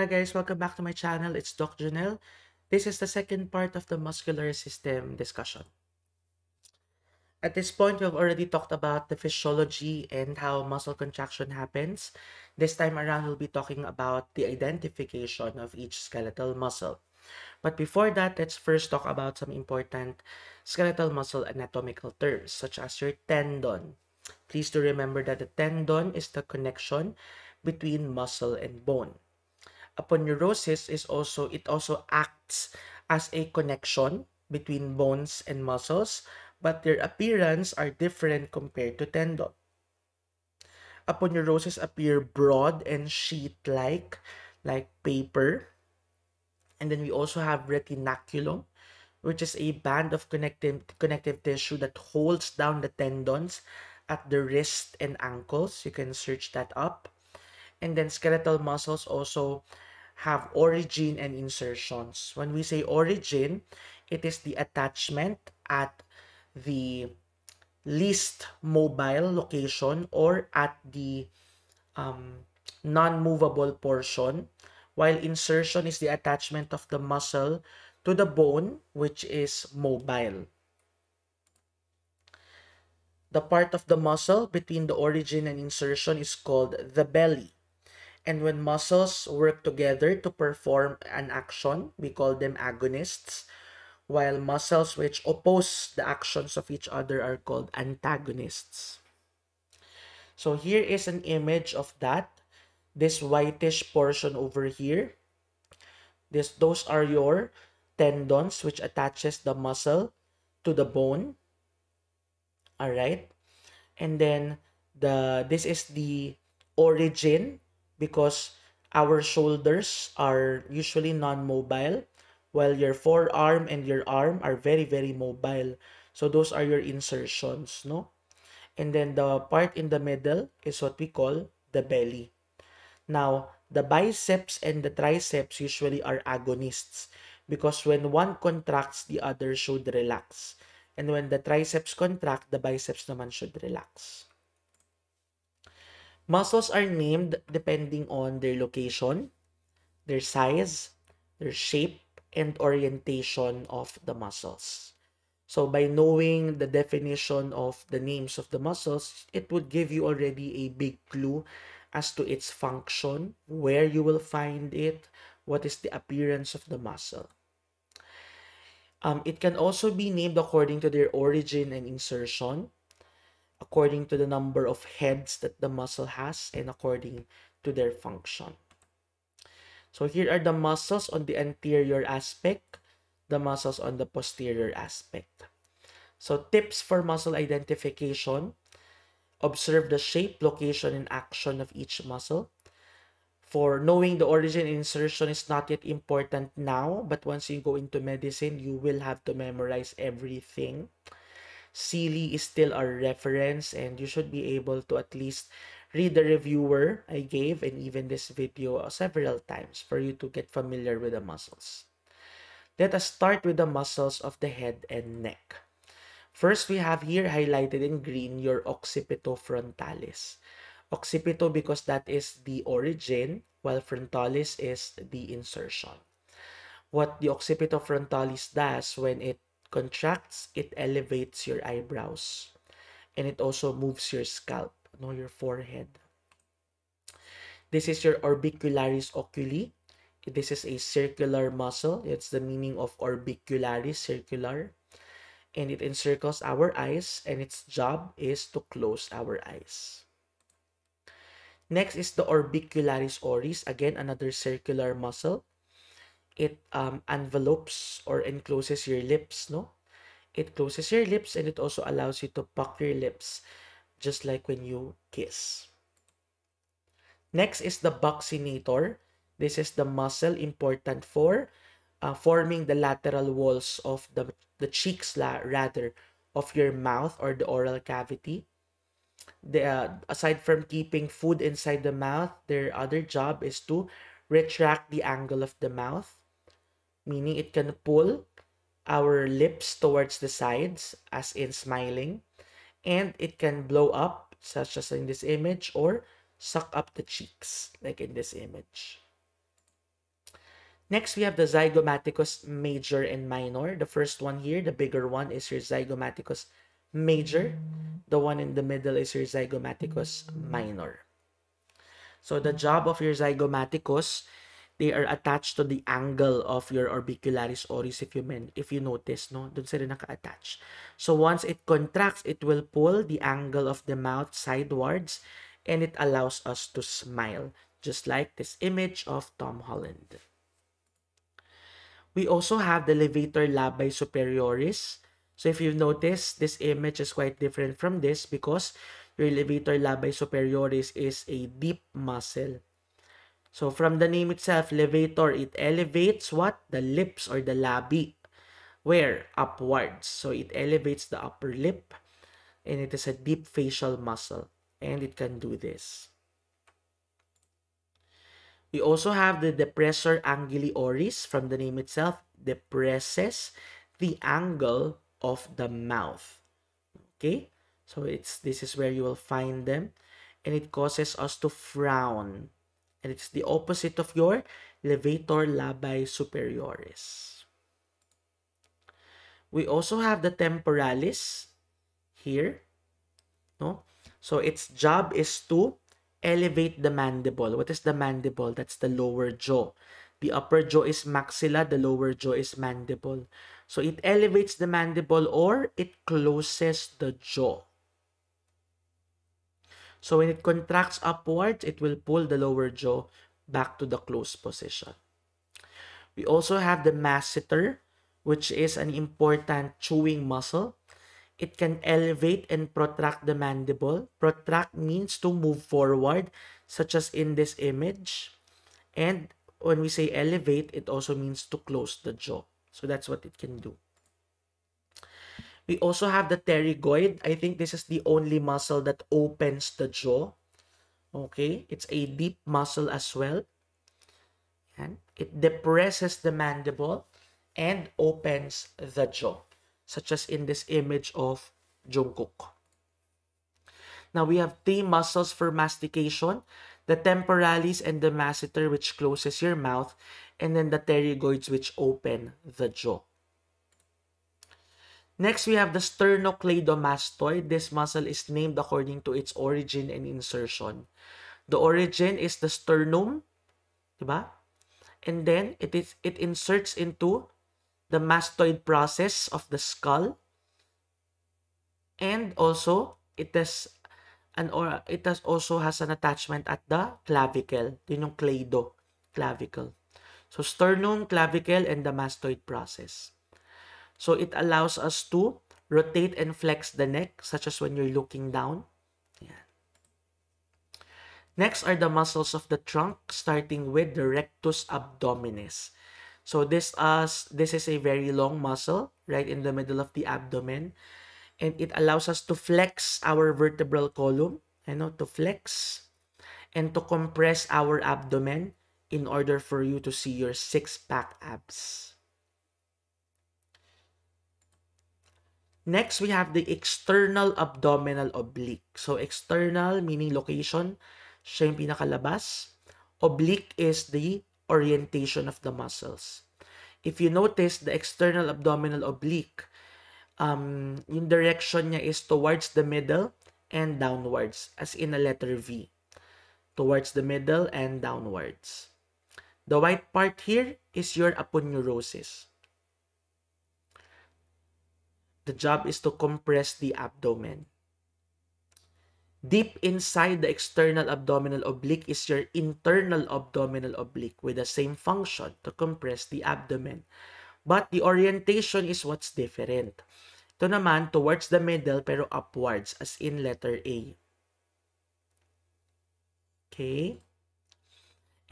Hi guys, welcome back to my channel. It's Doc Junell. This is the second part of the muscular system discussion. At this point, we've already talked about the physiology and how muscle contraction happens. This time around, we'll be talking about the identification of each skeletal muscle. But before that, let's first talk about some important skeletal muscle anatomical terms, such as your tendon. Please do remember that the tendon is the connection between muscle and bone. Aponeurosis is also, it also acts as a connection between bones and muscles, but their appearance are different compared to tendon. Aponeurosis appear broad and sheet-like, like paper. And then we also have retinaculum, which is a band of connective, connective tissue that holds down the tendons at the wrist and ankles. You can search that up. And then skeletal muscles also have origin and insertions. When we say origin, it is the attachment at the least mobile location or at the um, non-movable portion, while insertion is the attachment of the muscle to the bone, which is mobile. The part of the muscle between the origin and insertion is called the belly. And when muscles work together to perform an action, we call them agonists, while muscles which oppose the actions of each other are called antagonists. So here is an image of that. This whitish portion over here. This, those are your tendons which attaches the muscle to the bone. All right. And then the this is the origin because our shoulders are usually non-mobile while your forearm and your arm are very very mobile. So those are your insertions no? And then the part in the middle is what we call the belly. Now the biceps and the triceps usually are agonists because when one contracts the other should relax. And when the triceps contract the biceps naman should relax Muscles are named depending on their location, their size, their shape, and orientation of the muscles. So by knowing the definition of the names of the muscles, it would give you already a big clue as to its function, where you will find it, what is the appearance of the muscle. Um, it can also be named according to their origin and insertion according to the number of heads that the muscle has and according to their function. So here are the muscles on the anterior aspect, the muscles on the posterior aspect. So tips for muscle identification. Observe the shape, location, and action of each muscle. For knowing the origin and insertion is not yet important now, but once you go into medicine, you will have to memorize everything. Seeley is still our reference and you should be able to at least read the reviewer I gave and even this video several times for you to get familiar with the muscles. Let us start with the muscles of the head and neck. First, we have here highlighted in green your occipito frontalis. Occipito because that is the origin, while frontalis is the insertion. What the occipito frontalis does when it contracts, it elevates your eyebrows. And it also moves your scalp, no, your forehead. This is your orbicularis oculi. This is a circular muscle. It's the meaning of orbicularis, circular. And it encircles our eyes and its job is to close our eyes. Next is the orbicularis oris. Again, another circular muscle it um, envelopes or encloses your lips, no? It closes your lips and it also allows you to puck your lips just like when you kiss. Next is the buccinator. This is the muscle important for uh, forming the lateral walls of the, the cheeks, la, rather, of your mouth or the oral cavity. The, uh, aside from keeping food inside the mouth, their other job is to retract the angle of the mouth meaning it can pull our lips towards the sides as in smiling and it can blow up such as in this image or suck up the cheeks like in this image Next, we have the zygomaticus major and minor. The first one here, the bigger one, is your zygomaticus major. The one in the middle is your zygomaticus minor. So the job of your zygomaticus, they are attached to the angle of your orbicularis oris if you men, if you notice, no? Doon sila naka-attach. So once it contracts, it will pull the angle of the mouth sidewards and it allows us to smile, just like this image of Tom Holland. We also have the levator labii superioris. So if you notice this image is quite different from this because your levator labii superioris is a deep muscle. So from the name itself, levator, it elevates what? The lips or the labi. Where? Upwards. So it elevates the upper lip and it is a deep facial muscle and it can do this. We also have the depressor anguli oris from the name itself, depresses the angle of the mouth. Okay? So it's this is where you will find them and it causes us to frown. And it's the opposite of your levator labii superioris. We also have the temporalis here, no? So its job is to elevate the mandible. What is the mandible? That's the lower jaw. The upper jaw is maxilla, the lower jaw is mandible. So it elevates the mandible or it closes the jaw. So when it contracts upwards, it will pull the lower jaw back to the closed position. We also have the masseter, which is an important chewing muscle. It can elevate and protract the mandible. Protract means to move forward, such as in this image. And when we say elevate, it also means to close the jaw. So that's what it can do. We also have the pterygoid. I think this is the only muscle that opens the jaw. Okay, it's a deep muscle as well. And it depresses the mandible and opens the jaw such as in this image of Jungkook. Now we have three muscles for mastication, the temporalis and the masseter which closes your mouth, and then the pterygoids which open the jaw. Next, we have the sternocleidomastoid. This muscle is named according to its origin and insertion. The origin is the sternum, diba? And then it is it inserts into the mastoid process of the skull and also it has an or it has also has an attachment at the clavicle yun yung cleido clavicle so sternum clavicle and the mastoid process so it allows us to rotate and flex the neck such as when you're looking down yeah. next are the muscles of the trunk starting with the rectus abdominis So this us this is a very long muscle right in the middle of the abdomen and it allows us to flex our vertebral column, you know, to flex and to compress our abdomen in order for you to see your six-pack abs. Next, we have the external abdominal oblique. So, external meaning location, siya yung pinakalabas. Oblique is the orientation of the muscles. If you notice, the external abdominal oblique, um, yung direction niya is towards the middle and downwards, as in a letter V. Towards the middle and downwards. The white part here is your aponeurosis. The job is to compress the abdomen. Deep inside the external abdominal oblique is your internal abdominal oblique with the same function to compress the abdomen. But the orientation is what's different. Ito naman towards the middle pero upwards as in letter A. Okay?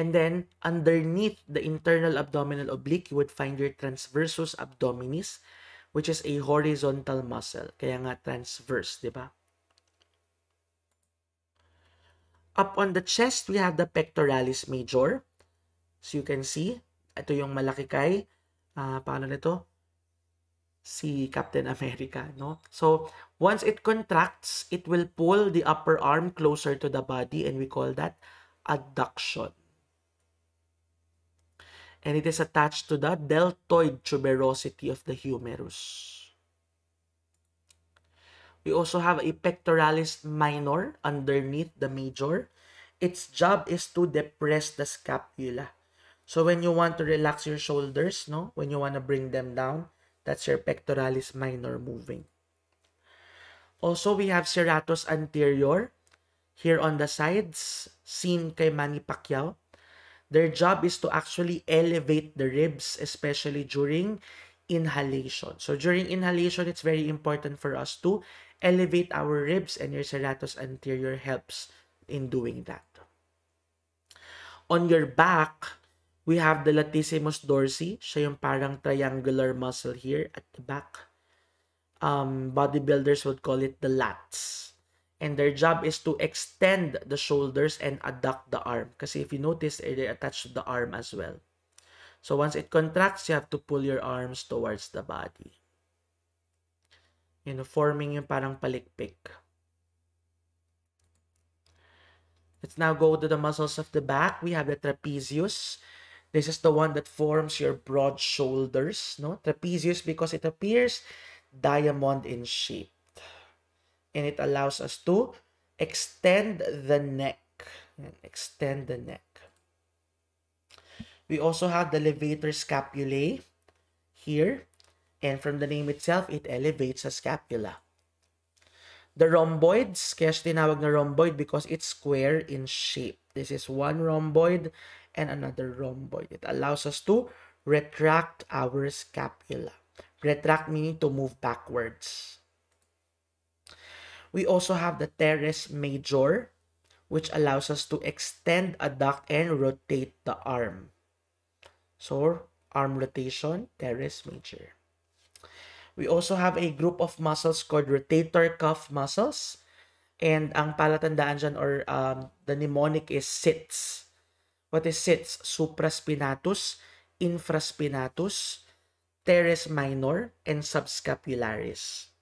And then underneath the internal abdominal oblique, you would find your transversus abdominis which is a horizontal muscle. Kaya nga transverse, di ba? Up on the chest, we have the pectoralis major. So you can see, ito yung malaki kay, uh, paano nito? Si Captain America, no? So, once it contracts, it will pull the upper arm closer to the body and we call that adduction. And it is attached to the deltoid tuberosity of the humerus. We also have a pectoralis minor underneath the major. Its job is to depress the scapula. So when you want to relax your shoulders, no, when you want to bring them down, that's your pectoralis minor moving. Also, we have serratus anterior here on the sides, seen kay Manny Pacquiao. Their job is to actually elevate the ribs, especially during inhalation. So during inhalation, it's very important for us to elevate our ribs and your serratus anterior helps in doing that. On your back, we have the latissimus dorsi. Siya yung parang triangular muscle here at the back. Um, bodybuilders would call it the lats. And their job is to extend the shoulders and adduct the arm. Kasi if you notice, eh, they're attached to the arm as well. So once it contracts, you have to pull your arms towards the body. You know, forming yung parang palikpik. Let's now go to the muscles of the back. We have the trapezius. This is the one that forms your broad shoulders. No? Trapezius because it appears diamond in shape. And it allows us to extend the neck. Extend the neck. We also have the levator scapulae here. And from the name itself, it elevates a scapula. The rhomboids, kaya tinawag na rhomboid because it's square in shape. This is one rhomboid and another rhomboid. It allows us to retract our scapula. Retract meaning to move backwards. We also have the teres major, which allows us to extend, adduct, and rotate the arm. So, arm rotation, teres major. We also have a group of muscles called rotator cuff muscles. And ang palatandaan dyan or um, the mnemonic is SITS. What is SITS? Supraspinatus, infraspinatus, teres minor, and subscapularis.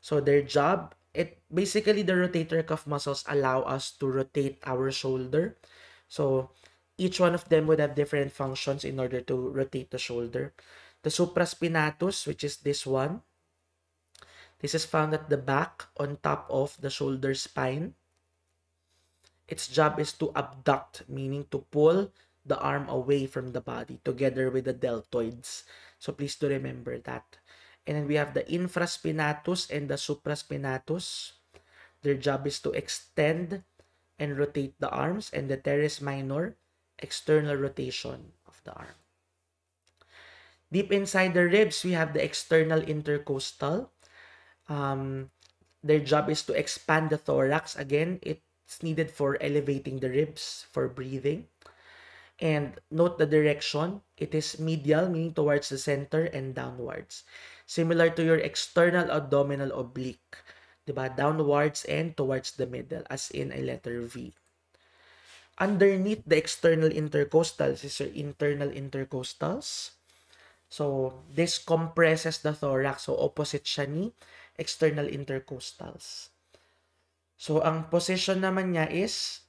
So their job, basically the rotator cuff muscles allow us to rotate our shoulder. So each one of them would have different functions in order to rotate the shoulder. The supraspinatus, which is this one, this is found at the back on top of the shoulder spine. Its job is to abduct, meaning to pull the arm away from the body together with the deltoids. So please do remember that. And then we have the infraspinatus and the supraspinatus. Their job is to extend and rotate the arms and the teres minor, external rotation of the arm. Deep inside the ribs, we have the external intercostal. Um, their job is to expand the thorax. Again, it's needed for elevating the ribs, for breathing. And note the direction. It is medial, meaning towards the center and downwards. Similar to your external abdominal oblique. Diba? Downwards and towards the middle, as in a letter V. Underneath the external intercostals is your internal intercostals. So, this compresses the thorax. So, opposite siya ni external intercostals. So, ang position naman niya is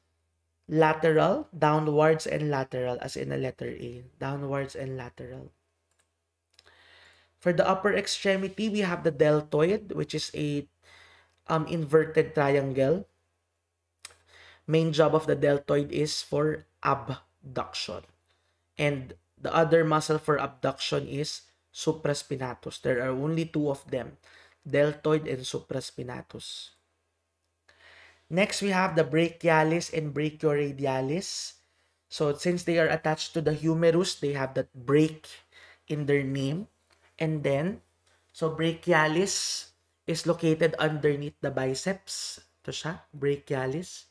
lateral, downwards, and lateral as in a letter A. Downwards and lateral. For the upper extremity, we have the deltoid, which is a um, inverted triangle. Main job of the deltoid is for abduction. And The other muscle for abduction is supraspinatus. There are only two of them, deltoid and supraspinatus. Next, we have the brachialis and brachioradialis. So, since they are attached to the humerus, they have that brake in their name. And then, so brachialis is located underneath the biceps. Ito siya, brachialis.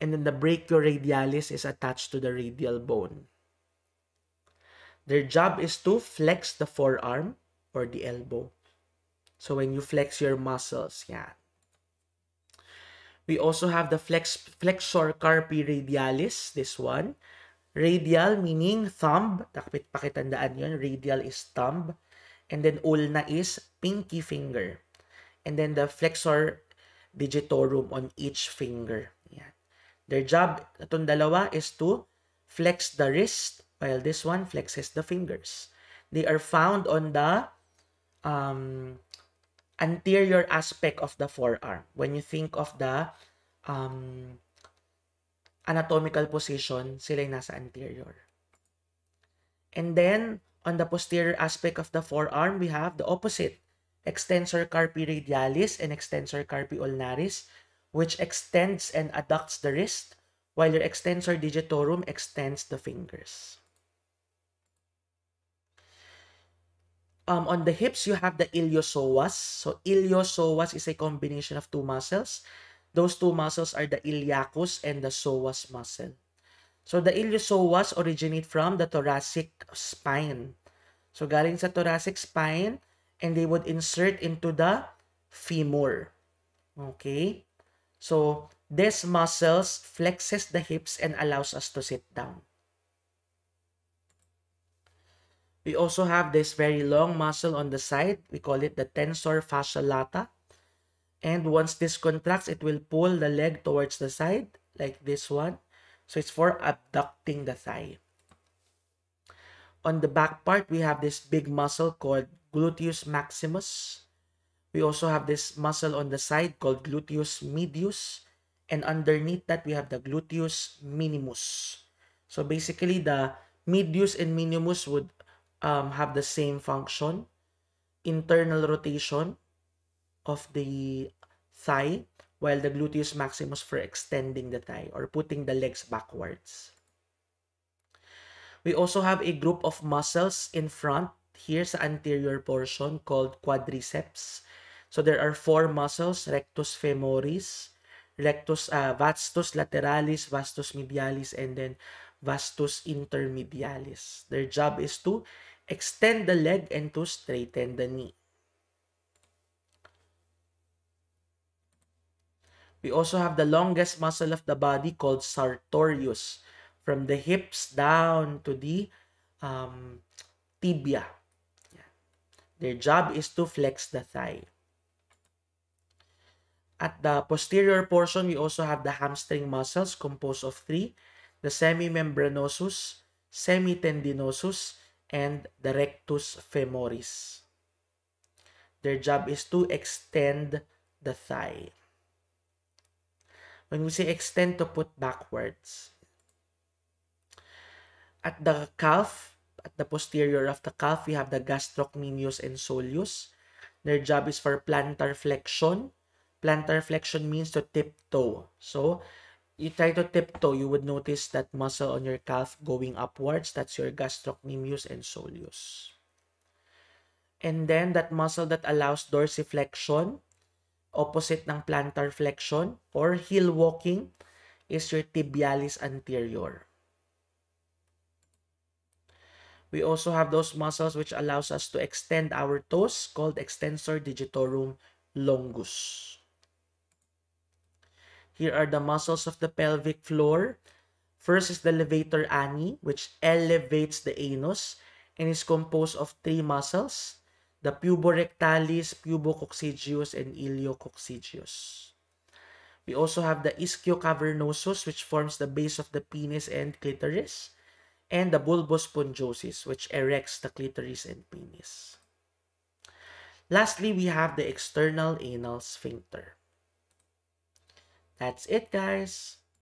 And then the brachioradialis is attached to the radial bone. Their job is to flex the forearm or the elbow. So when you flex your muscles, yeah. We also have the flex flexor carpi radialis, this one. Radial meaning thumb. Takpit pakitandaan yun. Radial is thumb. And then ulna is pinky finger. And then the flexor digitorum on each finger. Yeah. Their job, itong dalawa, is to flex the wrist while this one flexes the fingers. They are found on the um, anterior aspect of the forearm. When you think of the um, anatomical position, sila yung nasa anterior. And then, on the posterior aspect of the forearm, we have the opposite. Extensor carpi radialis and extensor carpi ulnaris, which extends and adducts the wrist, while your extensor digitorum extends the fingers. Um, on the hips, you have the iliopsoas. So, iliopsoas is a combination of two muscles. Those two muscles are the iliacus and the psoas muscle. So, the iliopsoas originate from the thoracic spine. So, galing sa thoracic spine, and they would insert into the femur. Okay? So, this muscles flexes the hips and allows us to sit down. We also have this very long muscle on the side. We call it the tensor fascia lata. And once this contracts, it will pull the leg towards the side, like this one. So it's for abducting the thigh. On the back part, we have this big muscle called gluteus maximus. We also have this muscle on the side called gluteus medius. And underneath that, we have the gluteus minimus. So basically, the medius and minimus would um, have the same function. Internal rotation of the thigh, while the gluteus maximus for extending the thigh or putting the legs backwards. We also have a group of muscles in front here sa anterior portion called quadriceps. So there are four muscles, rectus femoris, rectus uh, vastus lateralis, vastus medialis, and then vastus intermedialis. Their job is to extend the leg and to straighten the knee. We also have the longest muscle of the body called sartorius from the hips down to the um, tibia. Their job is to flex the thigh. At the posterior portion, we also have the hamstring muscles composed of three, the semimembranosus, semitendinosus, and the rectus femoris. Their job is to extend the thigh. When we say extend to put backwards. At the calf, at the posterior of the calf, we have the gastrocnemius and soleus. Their job is for plantar flexion. Plantar flexion means to tiptoe. So, you try to tiptoe, you would notice that muscle on your calf going upwards. That's your gastrocnemius and soleus. And then that muscle that allows dorsiflexion, opposite ng plantar flexion or heel walking, is your tibialis anterior. We also have those muscles which allows us to extend our toes called extensor digitorum longus. Here are the muscles of the pelvic floor. First is the levator ani, which elevates the anus and is composed of three muscles, the puborectalis, pubococcygeus, and iliococcygeus. We also have the ischiocavernosus, which forms the base of the penis and clitoris, and the bulbus spongiosus, which erects the clitoris and penis. Lastly, we have the external anal sphincter. That's it, guys.